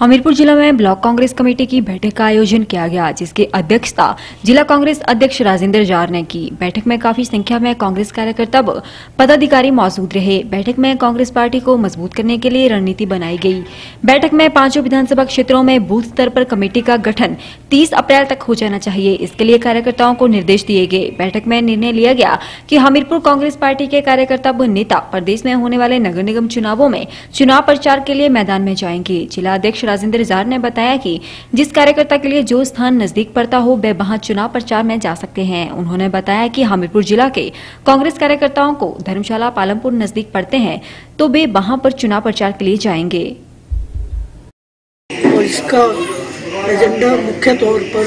हमीरपुर जिला में block Congress committee की बैठक का आयोजन किया गया, जिसकी अध्यक्षता जिला कांग्रेस अध्यक्ष राजेंद्र जार ने की। बैठक में काफ़ी संख्या में कांग्रेस कार्यकर्ता व पदाधिकारी मौजूद रहे। बैठक में कांग्रेस पार्टी को मज़बूत करने के लिए रणनीति बनाई गई। बैठक में पाँचों विधानसभा क्षेत्रों में बूथ स्तर पर कमेटी का गठन तीस अप्रैल तक हो जाना चाहिए। इसके लिए कार्यकर्ताओं को निर्देश दिए गए। बैठक में निर्णय लिया गया कि हमीरपुर कांग्रेस पार्टी के कार्यकर्ता व नेता प्रदेश में होने वाले नगर निगम चुनावों में चुनाव प्रचार के लिए मैदान में जाएँगे। जिला अध्यक्ष राजेंद्र जार ने बताया कि जिस कार्यकर्ता के लिए जो स्थान नज़दीक पड़ता हो वे वहाँ चुनाव प्रचार में जा सकते हैं। उन्होंने बताया कि हमीरपुर जिला के कांग्रेस कार्यकर्ताओं को धर्मशाला पालमपुर नज़दीक पड़ते हैं तो वे वहाँ पर चुनाव प्रचार के लिए जाएँगे। और इसका एजेंडा मुख्य तौर पर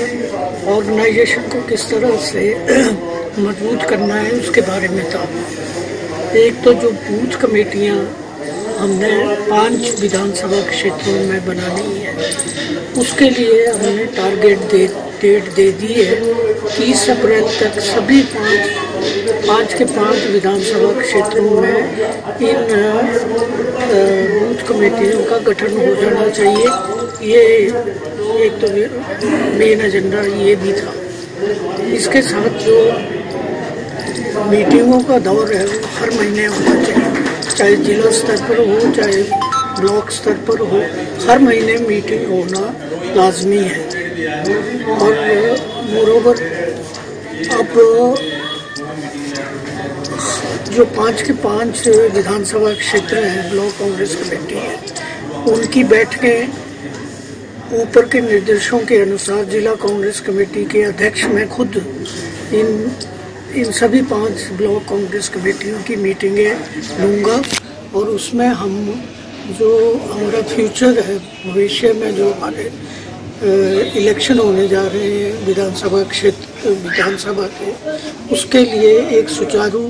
ऑर्गेनाइजेशन को किस तरह से मज़बूत करना है, उसके बारे में था। एक तो जो बूथ कमेटियाँ हमने पाँच विधानसभा क्षेत्रों में बनानी है। उसके लिए हमने टारगेट दे डेट दे दी है तीस अप्रैल तक सभी पाँच पाँच के पाँच विधानसभा क्षेत्रों में इन बूथ कमेटियों का गठन हो जाना चाहिए। ये एक तो मेन एजेंडा ये भी था। इसके साथ जो मीटिंगों का दौर है वो हर महीने होना चाहिए। चाहे जिला स्तर पर हो, चाहे ब्लॉक स्तर पर हो, हर महीने मीटिंग होना लाजमी है। और मोरोवर अब, जो पाँच के पाँच विधानसभा क्षेत्र हैं, ब्लॉक कांग्रेस कमेटी है, उनकी बैठकें ऊपर के निर्देशों के अनुसार जिला कांग्रेस कमेटी के अध्यक्ष मैं खुद इन इन सभी पाँच ब्लॉक कांग्रेस कमेटियों की मीटिंगें लूँगा और उसमें हम जो हमारा फ्यूचर है, भविष्य में जो हमारे इलेक्शन होने जा रहे हैं, विधानसभा क्षेत्र, विधानसभा के, उसके लिए एक सुचारू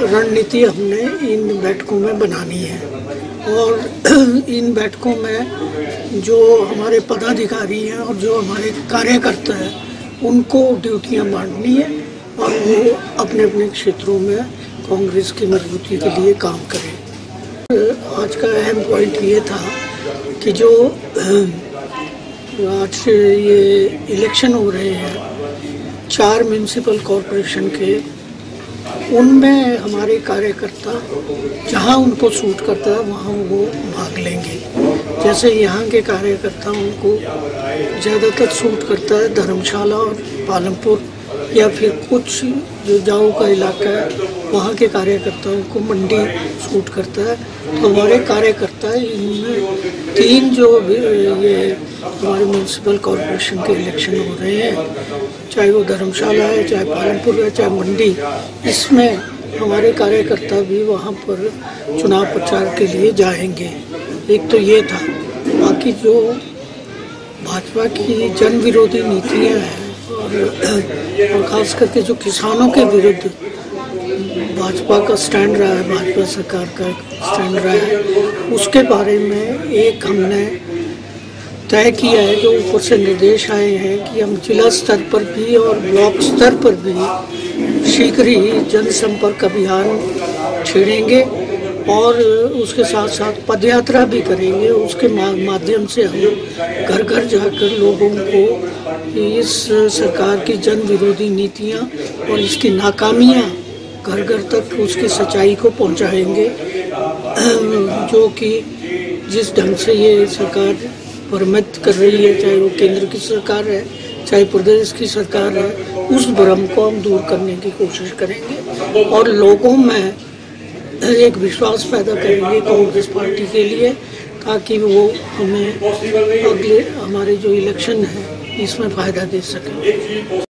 रणनीति हमने इन बैठकों में बनानी है। और इन बैठकों में जो हमारे पदाधिकारी हैं और जो हमारे कार्यकर्ता हैं, उनको ड्यूटियाँ बांटनी है। और वो अपने अपने क्षेत्रों में कांग्रेस की मजबूती के लिए काम करें। आज का अहम पॉइंट ये था कि जो आज ये इलेक्शन हो रहे हैं, चार म्यूनसिपल कॉरपोरेशन के, उनमें हमारे कार्यकर्ता जहाँ उनको सूट करता है, वहाँ वो भाग लेंगे। जैसे यहाँ के कार्यकर्ताओं को ज़्यादातर सूट करता है धर्मशाला और पालमपुर। या फिर कुछ जो जाओ का इलाका है, वहाँ के कार्यकर्ताओं को मंडी सूट करता है। तो हमारे कार्यकर्ता इनमें तीन जो भी ये हमारे म्यूनसिपल कॉरपोरेशन के इलेक्शन हो रहे हैं। चाहे वो धर्मशाला है, चाहे पालमपुर है, चाहे मंडी, इसमें हमारे कार्यकर्ता भी वहाँ पर चुनाव प्रचार के लिए जाएँगे। एक तो ये था। बाकी जो भाजपा की जन विरोधी नीतियाँ हैं और ख़ास करके जो किसानों के विरुद्ध भाजपा का स्टैंड रहा है, भाजपा सरकार का स्टैंड रहा है, उसके बारे में एक हमने तय किया है, जो ऊपर से निर्देश आए हैं कि हम जिला स्तर पर भी और ब्लॉक स्तर पर भी शीघ्र ही जनसंपर्क अभियान छेड़ेंगे और उसके साथ साथ पदयात्रा भी करेंगे। उसके माध्यम से हम घर घर जाकर लोगों को इस सरकार की जन विरोधी नीतियाँ और इसकी नाकामियाँ घर घर तक उसकी सच्चाई को पहुँचाएँगे जो कि जिस ढंग से ये सरकार प्रमित कर रही है, चाहे वो केंद्र की सरकार है, चाहे प्रदेश की सरकार है, उस भ्रम को हम दूर करने की कोशिश करेंगे। और लोगों में एक विश्वास पैदा करेंगे कांग्रेस पार्टी के लिए, ताकि वो हमें अगले, हमारे जो इलेक्शन है इसमें फ़ायदा दे सकें